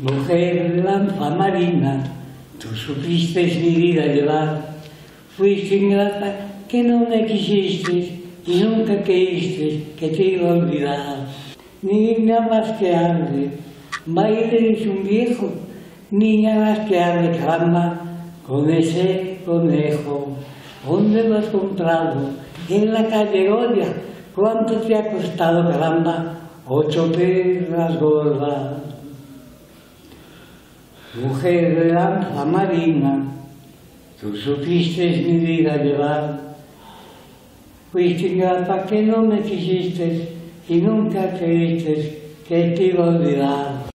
Mujer lanza marina, tú supistes mi vida llevar, fuiste ingrata que non me quixistes e nunca queístes que te iba a olvidar. Niña más que arde, baile es un viejo, niña más que arde, caramba, con ese conejo. ¿Dónde lo has comprado? En la calle Goya, ¿cuánto te ha costado, caramba? Ocho perras gordas. Mujer de lanza marina, tú supiste mi vida llevar. Fuiste ingrata que no me quisiste y nunca creíste que te iba a olvidar.